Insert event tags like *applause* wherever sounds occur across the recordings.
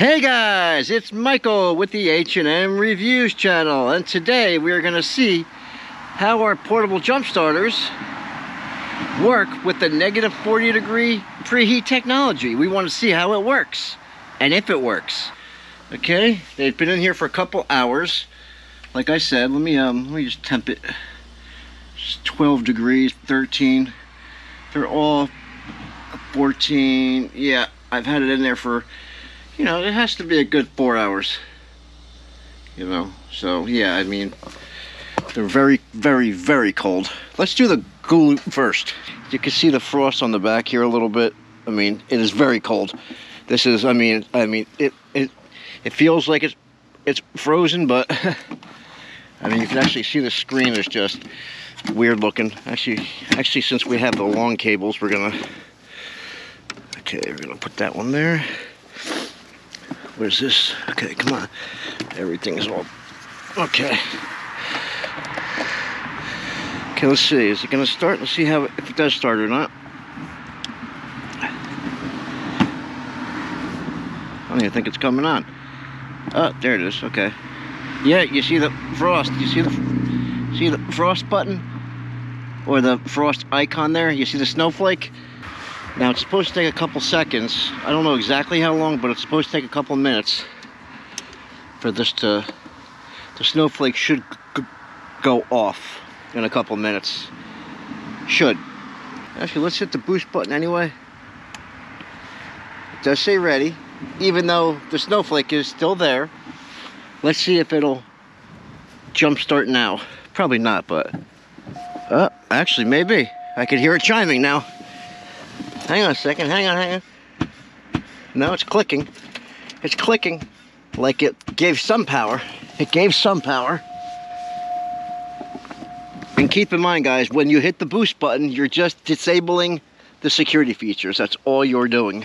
Hey guys, it's Michael with the H&M Reviews channel and today we are going to see how our portable jump starters work with the negative 40 degree preheat technology. We want to see how it works and if it works. Okay, they've been in here for a couple hours. Like I said, let me um let me just temp it. It's 12 degrees, 13. They're all 14. Yeah, I've had it in there for you know, it has to be a good four hours. You know, so yeah, I mean, they're very, very, very cold. Let's do the glue first. You can see the frost on the back here a little bit. I mean, it is very cold. This is, I mean, I mean, it, it, it feels like it's, it's frozen, but *laughs* I mean, you can actually see the screen is just weird looking. Actually, actually, since we have the long cables, we're gonna, okay, we're gonna put that one there. Where's this? Okay, come on. Everything's all okay. Okay, let's see. Is it gonna start? Let's see how if it does start or not. I don't even think it's coming on. Oh, there it is. Okay. Yeah, you see the frost. You see the see the frost button or the frost icon there. You see the snowflake. Now it's supposed to take a couple seconds. I don't know exactly how long, but it's supposed to take a couple minutes for this to, the snowflake should go off in a couple minutes. Should. Actually, let's hit the boost button anyway. It does say ready, even though the snowflake is still there. Let's see if it'll jump start now. Probably not, but, uh, actually, maybe. I could hear it chiming now. Hang on a second, hang on, hang on. No, it's clicking. It's clicking like it gave some power. It gave some power. And keep in mind, guys, when you hit the boost button, you're just disabling the security features. That's all you're doing.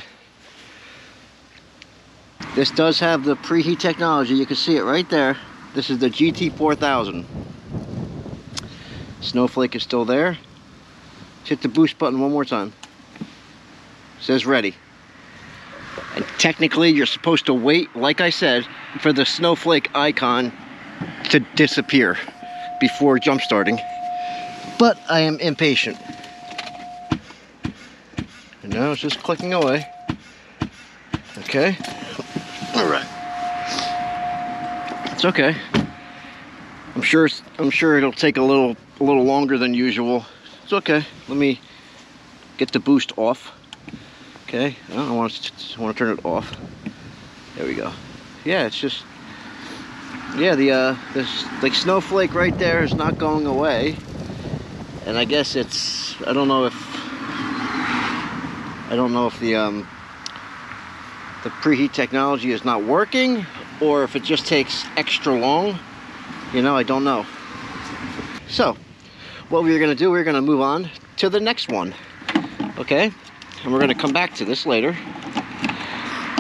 This does have the preheat technology. You can see it right there. This is the GT4000. Snowflake is still there. Let's hit the boost button one more time says ready. And technically you're supposed to wait, like I said, for the snowflake icon to disappear before jump starting. But I am impatient. And now it's just clicking away. Okay. All right. It's okay. I'm sure I'm sure it'll take a little a little longer than usual. It's okay. Let me get the boost off. Okay, I want to, want to turn it off. There we go. Yeah, it's just, yeah, the uh, this like snowflake right there is not going away, and I guess it's, I don't know if, I don't know if the um, the preheat technology is not working, or if it just takes extra long. You know, I don't know. So, what we're gonna do, we're gonna move on to the next one. Okay, and we're going to come back to this later.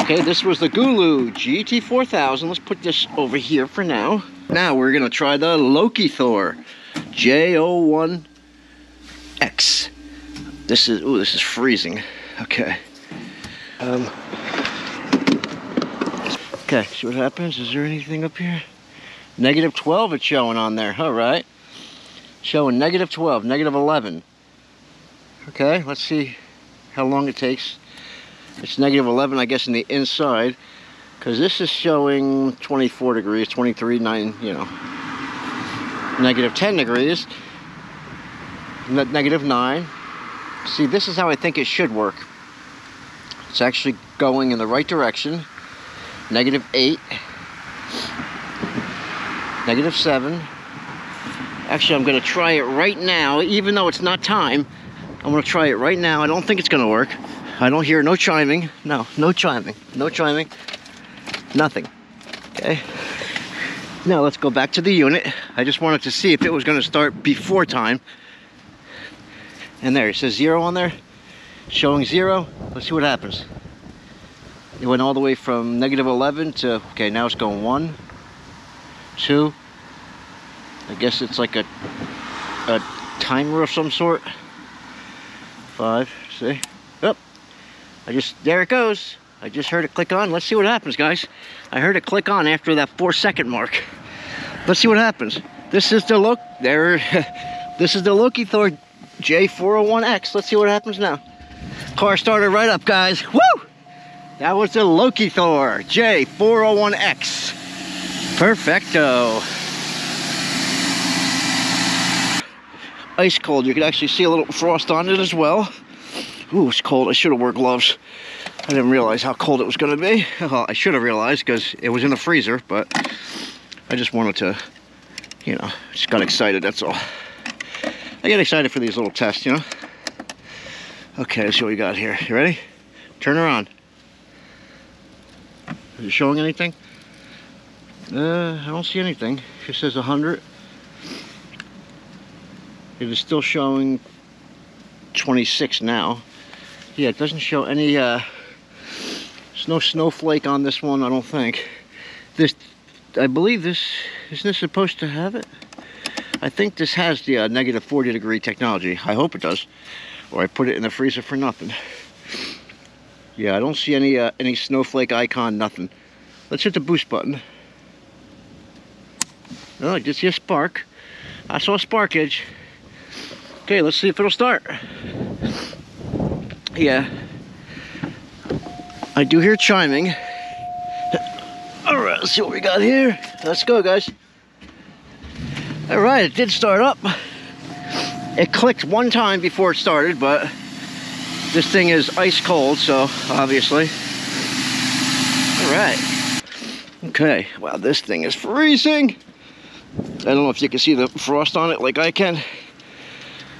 Okay, this was the Gooloo GT4000. Let's put this over here for now. Now we're going to try the Loki Thor J01X. This is, oh, this is freezing. Okay. Um, okay, see what happens. Is there anything up here? Negative 12 it's showing on there. All right. Showing negative 12, negative 11. Okay, let's see how long it takes. It's negative 11, I guess, in the inside, because this is showing 24 degrees, 23, 9, you know, negative 10 degrees, negative 9. See, this is how I think it should work. It's actually going in the right direction. Negative 8, negative 7. Actually, I'm going to try it right now, even though it's not time. I'm gonna try it right now. I don't think it's gonna work. I don't hear no chiming. No, no chiming. No chiming. Nothing. Okay. Now let's go back to the unit. I just wanted to see if it was gonna start before time. And there, it says zero on there. Showing zero. Let's see what happens. It went all the way from negative 11 to, okay, now it's going one, two. I guess it's like a, a timer of some sort five, see? Up. I just, there it goes. I just heard it click on. Let's see what happens, guys. I heard it click on after that four second mark. Let's see what happens. This is the look there. *laughs* this is the Lokithor J401X. Let's see what happens now. Car started right up, guys. Woo! That was the Lokithor J401X. Perfecto. Ice cold. You can actually see a little frost on it as well. Ooh, it's cold. I should have wore gloves. I didn't realize how cold it was going to be. *laughs* Well, I should have realized because it was in the freezer, but I just wanted to, you know, just got excited, that's all. I get excited for these little tests, you know? Okay, let's see what we got here. You ready? Turn around. Is it showing anything? Uh, I don't see anything. It says 100. It is still showing 26 now. Yeah, it doesn't show any, uh, there's no snowflake on this one, I don't think. This, I believe this, isn't this supposed to have it? I think this has the uh, negative 40 degree technology. I hope it does. Or I put it in the freezer for nothing. Yeah, I don't see any uh, any snowflake icon, nothing. Let's hit the boost button. Oh, I did see a spark. I saw a spark edge. Okay, let's see if it'll start. Yeah. I do hear chiming. All right, let's see what we got here. Let's go, guys. All right, it did start up. It clicked one time before it started, but this thing is ice cold, so obviously. All right. Okay, wow, this thing is freezing. I don't know if you can see the frost on it like I can.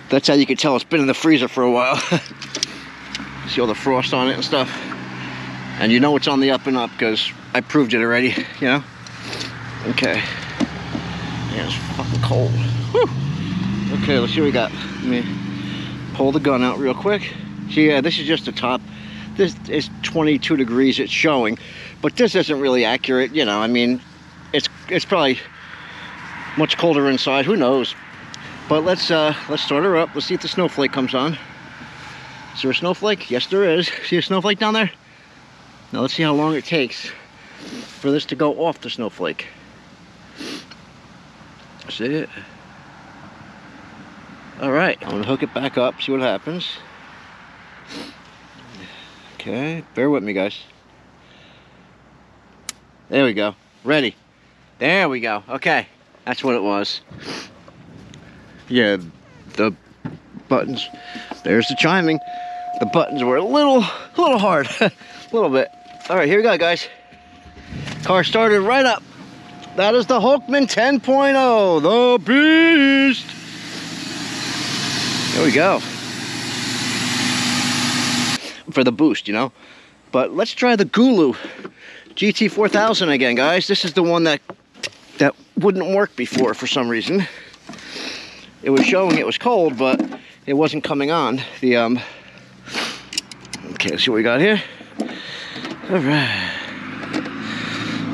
That's how you can tell it's been in the freezer for a while. *laughs* see all the frost on it and stuff. And you know it's on the up and up because I proved it already, *laughs* you know? Okay. Yeah, it's fucking cold. Whew. Okay, let's see what we got. Let me pull the gun out real quick. See, yeah, this is just the top. This is 22 degrees it's showing, but this isn't really accurate, you know, I mean, it's it's probably much colder inside, who knows? But let's uh, let's start her up. Let's see if the snowflake comes on. Is there a snowflake? Yes, there is. See a snowflake down there? Now let's see how long it takes for this to go off the snowflake. See it? All right, I'm gonna hook it back up, see what happens. Okay, bear with me guys. There we go, ready. There we go, okay. That's what it was. Yeah, the buttons, there's the chiming. The buttons were a little, a little hard, *laughs* a little bit. All right, here we go, guys. Car started right up. That is the Hulkman 10.0, the beast. There we go. For the boost, you know. But let's try the Gooloo GT4000 again, guys. This is the one that that wouldn't work before for some reason. It was showing it was cold, but it wasn't coming on. The um. Okay, let's see what we got here. All right.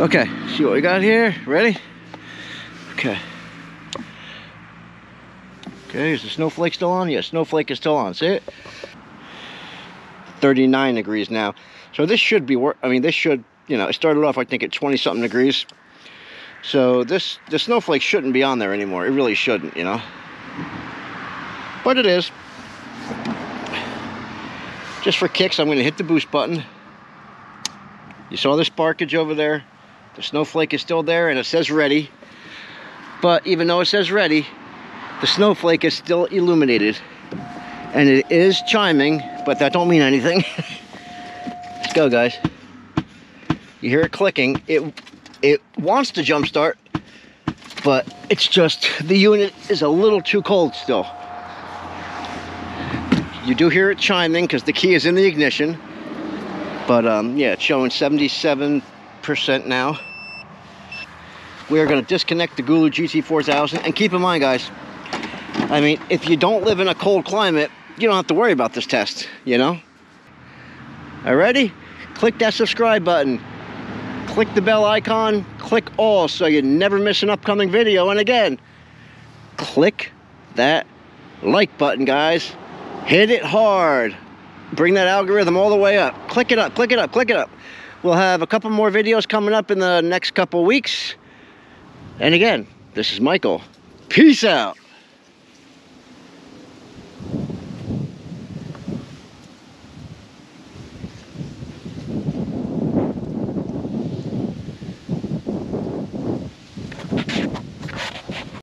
Okay, see what we got here. Ready? Okay. Okay, is the snowflake still on? Yeah, snowflake is still on. See it? 39 degrees now. So this should be work. I mean, this should, you know, it started off, I think, at 20 something degrees. So this, the snowflake shouldn't be on there anymore. It really shouldn't, you know. But it is. Just for kicks, I'm going to hit the boost button. You saw the sparkage over there. The snowflake is still there and it says ready. But even though it says ready, the snowflake is still illuminated. And it is chiming, but that don't mean anything. *laughs* Let's go, guys. You hear it clicking. It it wants to jump start, but it's just the unit is a little too cold still. You do hear it chiming because the key is in the ignition. But um, yeah, it's showing 77% now. We are going to disconnect the Gooloo GT4000. And keep in mind, guys, I mean, if you don't live in a cold climate, you don't have to worry about this test, you know? Alrighty? Click that subscribe button. Click the bell icon. Click all so you never miss an upcoming video. And again, click that like button, guys. Hit it hard. Bring that algorithm all the way up. Click it up, click it up, click it up. We'll have a couple more videos coming up in the next couple weeks. And again, this is Michael. Peace out.